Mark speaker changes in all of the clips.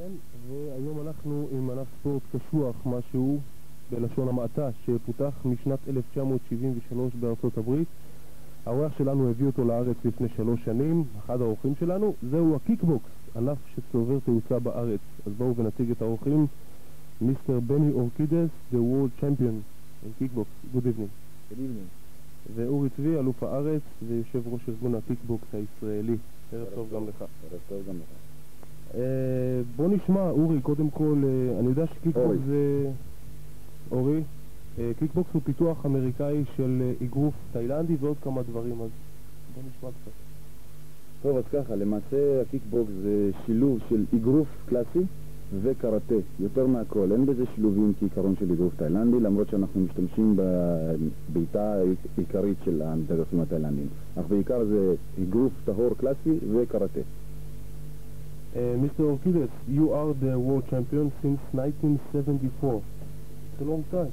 Speaker 1: כן, והיום אנחנו עם ענף ספורט קשוח, משהו בלשון המעטה, שפותח משנת 1973 בארצות הברית. האורח שלנו הביא אותו לארץ לפני שלוש שנים, אחד האורחים שלנו, זהו הקיקבוקס, ענף שצובר תאוצה בארץ. אז בואו ונציג את האורחים. Mister בני אורקידס, The World Champion in Kickbox, Good evening.
Speaker 2: Good evening.
Speaker 1: ואורי צבי, אלוף הארץ ויושב ראש ארגון הקיקבוקס הישראלי. ערב טוב גם לך.
Speaker 2: ערב טוב גם לך.
Speaker 1: אה, בוא נשמע, אורי, קודם כל, אה, אני יודע שקיקבוקס. זה... אורי? אה, קיקבוקס הוא פיתוח אמריקאי של אגרוף תאילנדי ועוד כמה דברים, אז בוא נשמע קצת.
Speaker 2: טוב, אז ככה, למעשה הקיקבוקס זה שילוב של אגרוף קלאסי וקראטה, יותר מהכל. אין בזה שילובים כעיקרון של אגרוף תאילנדי, למרות שאנחנו משתמשים בבעיטה העיקרית של המתאגרפים התאילנדיים. אך בעיקר זה אגרוף טהור קלאסי וקראטה.
Speaker 1: Uh, Mr. Orkides, you are the world champion since 1974. It's a long time.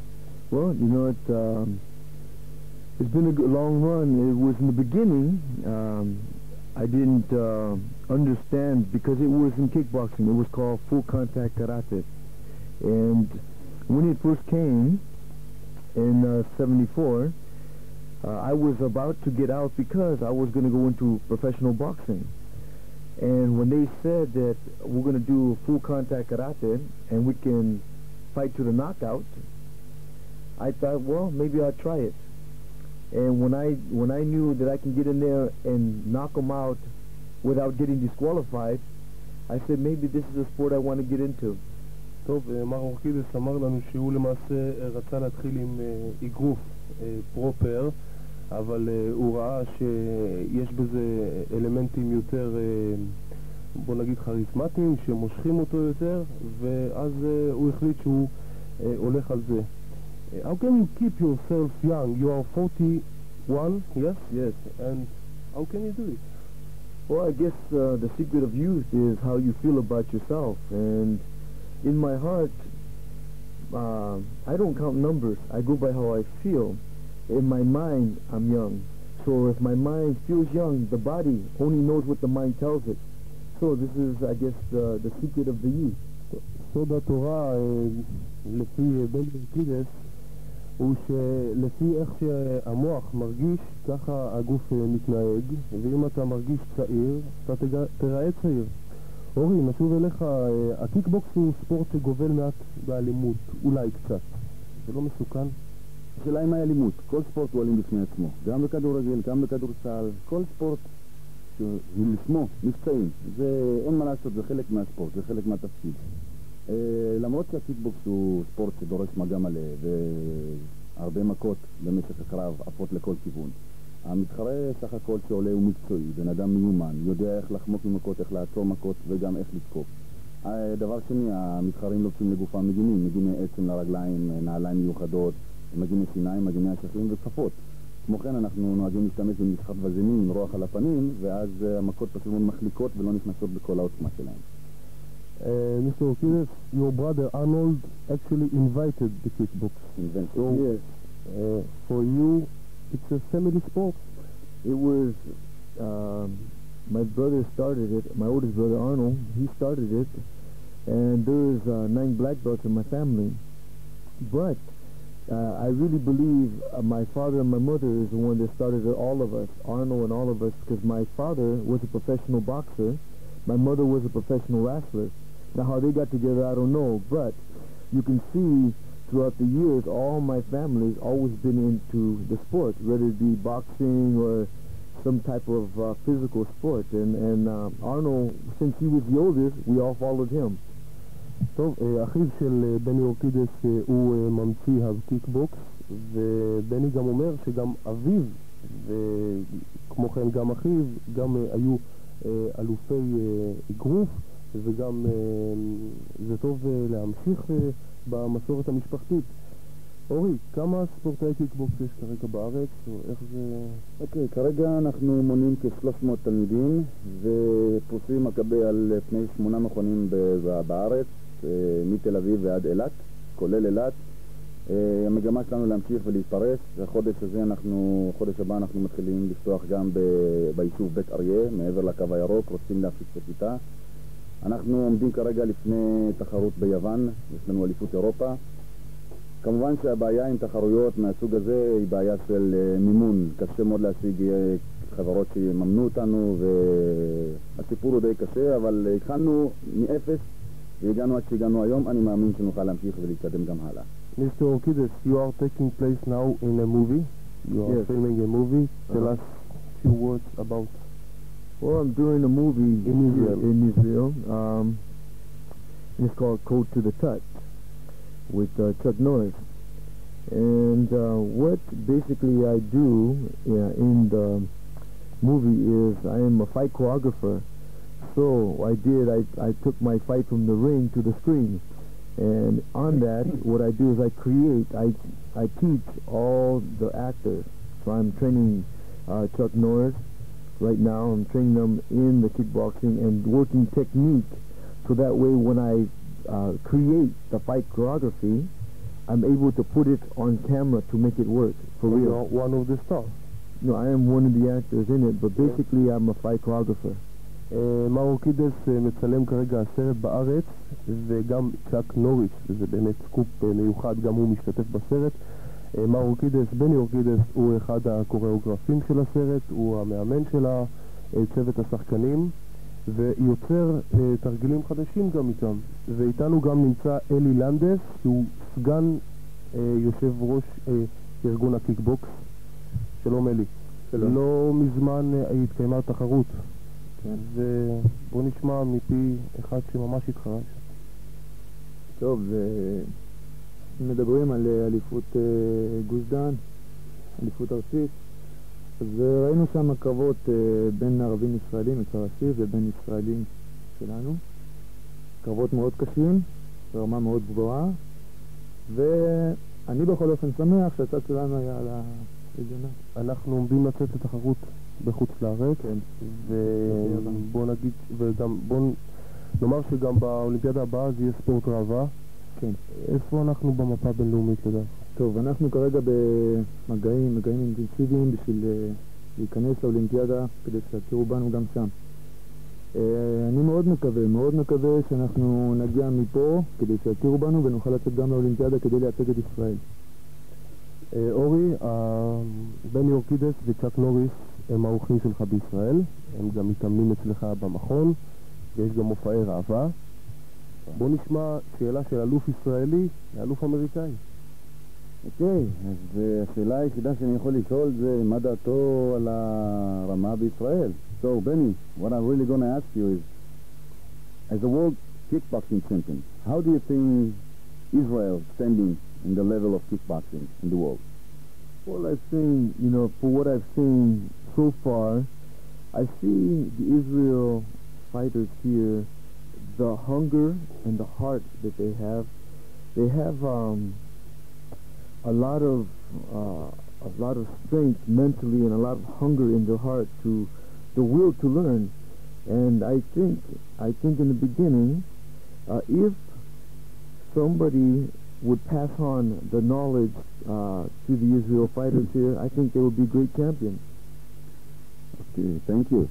Speaker 3: Well, you know, it, um, it's been a long run. It was in the beginning, um, I didn't uh, understand because it was in kickboxing. It was called full contact karate. And when it first came in uh, 74, uh, I was about to get out because I was going to go into professional boxing. And when they said that we're going to do full contact karate and we can fight to the knockout, I thought, well, maybe I'll try it. And when I when I knew that I can get in there and knock them out without getting disqualified, I said maybe this is a sport I want to get into.
Speaker 1: טוב, אה, מר אורקידס אמר לנו שהוא למעשה אה, רצה להתחיל עם אה, אגרוף אה, פרופר, אבל אה, הוא ראה שיש בזה אלמנטים יותר, אה, בוא נגיד כריזמטיים, שמושכים אותו יותר, ואז אה, הוא החליט שהוא אה, הולך על זה. אה, How can you keep yourself young? You are 41, yes?
Speaker 3: Yes.
Speaker 1: And how can you do it?
Speaker 3: Well, I guess uh, the secret of youth is how you feel about yourself. And in my heart, uh, I don't count numbers. I go by how I feel. In my mind, I'm young. So if my mind feels young, the body only knows what the mind tells it. So this is, I guess, the, the secret of the youth.
Speaker 1: סוד התורה, לפי בן אורקידס, הוא שלפי איך שהמוח מרגיש, ככה הגוף אה, מתנהג, ואם אתה מרגיש צעיר, אתה תג... תראה צעיר. אורי, נשוב אליך, אה, הקיקבוקס הוא ספורט שגובל מעט באלימות, אולי קצת. זה לא מסוכן?
Speaker 2: השאלה היא מהי אלימות. כל ספורט הוא אלים בפני עצמו. גם בכדורגל, גם בכדורסל, כל ספורט שלשמו מבצעים. זה, אין מה לעשות, זה חלק מהספורט, זה חלק מהתפקיד. אה, למרות שהקיקבוקס הוא ספורט שדורש מגע מלא והרבה מכות במשך הקרב עפות לכל כיוון. המתחרה סך הכל שעולה הוא מקצועי, בן אדם מיומן, יודע איך לחמוק ממכות, איך לעצור מכות וגם איך לתקוף. אה, דבר שני, המתחרים לובשים לגופם מגינים, מגיני עצם לרגליים, אה, נעליים מיוחדות, מגיני שיניים, מגיני אשכים וכפפות. כמו כן אנחנו נוהגים להשתמש במשחק וזנים עם רוח על הפנים, ואז אה, המכות פשוט מחליקות ולא נכנסות בכל העוצמה שלהן.
Speaker 1: Uh, Mr. Orkides, your brother Arnold actually invited the kickbox.
Speaker 2: Invented.
Speaker 1: So,
Speaker 3: Yes.
Speaker 1: uh, for you, it's a family sport.
Speaker 3: It was um, my brother started it. My oldest brother Arnold, he started it, and there's uh, nine black belts in my family. But uh, I really believe uh, my father and my mother is the one that started all of us, Arnold and all of us, because my father was a professional boxer, my mother was a professional wrestler. Now how they got together, I don't know, but you can see throughout the years, all my family's always been into the sport, whether it be boxing or some type of uh, physical sport. And, and uh, Arnold, since he was the oldest, we all followed him.
Speaker 1: טוב, אה, אחיו של אה, בני אורקידס אה, הוא ממציא הקיקבוקס, ובני גם אומר שגם אביו, וכמו כן גם אחיו, גם היו אלופי אגרוף, וגם זה טוב להמשיך במסורת המשפחתית. אורי, כמה ספורטאי קיקבוקס יש כרגע בארץ, או איך זה...
Speaker 2: אוקיי, כרגע אנחנו מונים כ-300 תלמידים ופרוסים מכבי על פני שמונה מכונים בארץ, מתל אביב ועד אילת, כולל אילת. אה, המגמה שלנו להמשיך ולהתפרס, החודש הזה אנחנו, חודש הבא אנחנו מתחילים לפתוח גם ב- ביישוב בית אריה, מעבר לקו הירוק, רוצים להפיץ את הכיתה. אנחנו עומדים כרגע לפני תחרות ביוון, יש לנו אליפות אירופה. כמובן שהבעיה עם תחרויות מהסוג הזה היא בעיה של אה, מימון. קשה מאוד להשיג אה, חברות שיממנו אותנו, והסיפור הוא די קשה, אבל התחלנו מאפס يوم ما
Speaker 1: Mr. Okidis, you are taking place now in a movie. You are
Speaker 3: yes.
Speaker 1: filming a movie. Tell
Speaker 3: uh -huh.
Speaker 1: us few words about.
Speaker 3: Well, I'm doing a movie
Speaker 1: in Israel.
Speaker 3: In Israel, um, it's called Code to the Touch with uh, Chuck Norris. And uh, what basically I do yeah, in the movie is I am a fight choreographer so I did I I took my fight from the ring to the screen, and on that what I do is I create I I teach all the actors. So I'm training uh, Chuck Norris right now. I'm training them in the kickboxing and working technique, so that way when I uh, create the fight choreography, I'm able to put it on camera to make it work for
Speaker 1: you
Speaker 3: real.
Speaker 1: one of the stars.
Speaker 3: No, I am one of the actors in it, but basically I'm a fight choreographer.
Speaker 1: אה, מר אורקידס אה, מצלם כרגע הסרט בארץ וגם צ'אק נוריס, וזה באמת סקופ אה, מיוחד, גם הוא משתתף בסרט. מר אורקידס, בני אורקידס הוא אחד הקוריאוגרפים של הסרט, הוא המאמן של צוות השחקנים ויוצר תרגילים חדשים גם איתם. ואיתנו גם נמצא אלי לנדס, שהוא סגן יושב ראש ארגון הקיקבוקס. שלום אלי.
Speaker 3: שלום.
Speaker 1: לא מזמן התקיימה תחרות.
Speaker 3: כן.
Speaker 1: ובוא נשמע מפי אחד שממש התחרש.
Speaker 3: טוב, מדברים על אליפות גוש דן, אליפות ארצית, אז ראינו שם קרבות בין ערבים ישראלים, אסיף, ובין ישראלים שלנו. קרבות מאוד קשים, ברמה מאוד גבוהה, ואני בכל אופן שמח שהצד שלנו היה על העליונה.
Speaker 1: אנחנו עומדים לצאת לתחרות בחוץ לארץ,
Speaker 3: כן.
Speaker 1: ובוא נגיד, וגם בוא נאמר שגם באולימפיאדה הבאה זה יהיה ספורט ראווה.
Speaker 3: כן.
Speaker 1: איפה אנחנו במפה הבינלאומית לדעתך?
Speaker 3: טוב, אנחנו כרגע במגעים, מגעים אינטנסיביים בשביל אה, להיכנס לאולימפיאדה כדי שיכירו בנו גם שם. אה, אני מאוד מקווה, מאוד מקווה שאנחנו נגיע מפה כדי שיכירו בנו ונוכל לצאת גם לאולימפיאדה כדי לייצג את ישראל.
Speaker 1: אה, אורי, אה, בני אורקידס וצ'אק נוריס הם האורחים שלך בישראל, הם גם מתאמנים אצלך במכון, ויש גם מופעי ראווה. בוא נשמע שאלה של אלוף ישראלי לאלוף אמריקאי.
Speaker 2: אוקיי, אז אה, השאלה היחידה שאני יכול לשאול זה מה דעתו על הרמה בישראל. So, Benny, what I'm really going to ask you is, as a world kickboxing champion, how do you think Israel standing in the level of kickboxing in the world?
Speaker 3: Well, I've seen, you know, for what I've seen so far, I see the Israel fighters here, the hunger and the heart that they have. They have um, a lot of uh, a lot of strength mentally and a lot of hunger in their heart to the will to learn. And I think I think in the beginning, uh, if somebody would pass on the knowledge uh, to the Israel fighters here, I think they would be great champions.
Speaker 2: אוקיי, thank you.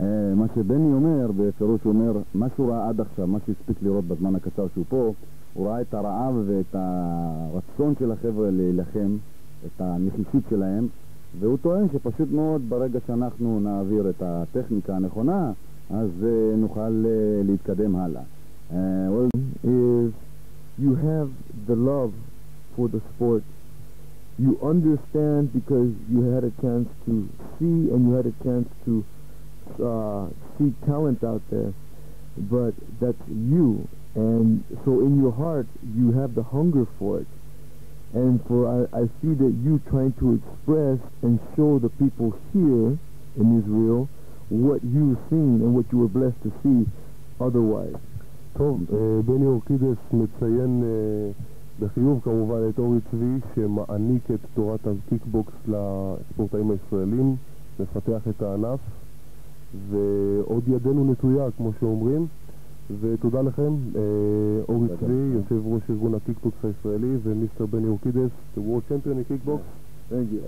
Speaker 2: Uh, מה שבני אומר, בפירוש הוא אומר, מה שהוא ראה עד עכשיו, מה שהספיק לראות בזמן הקצר שהוא פה, הוא ראה את הרעב ואת הרצון של החבר'ה להילחם, את הנחישות שלהם, והוא טוען שפשוט מאוד ברגע שאנחנו נעביר את הטכניקה הנכונה, אז uh, נוכל uh, להתקדם הלאה. Uh, well,
Speaker 3: Is you have the love for the sport. You understand because you had a chance to see and you had a chance to uh, see talent out there, but that's you. And so in your heart, you have the hunger for it. And for I, I see that you trying to express and show the people here in Israel what you've seen and what you were blessed to see otherwise.
Speaker 1: טוב, אה, בני אורקידס מציין אה, בחיוב כמובן את אורי צבי שמעניק את תורת הקיקבוקס לספורטאים הישראלים, מפתח את הענף ועוד ידנו נטויה כמו שאומרים ותודה לכם, אה, אורי. צבי, יושב ראש ארגון הקיקבוקס הישראלי ומיסטר בני אורקידס, the world champion in kickbox.
Speaker 3: Thank you.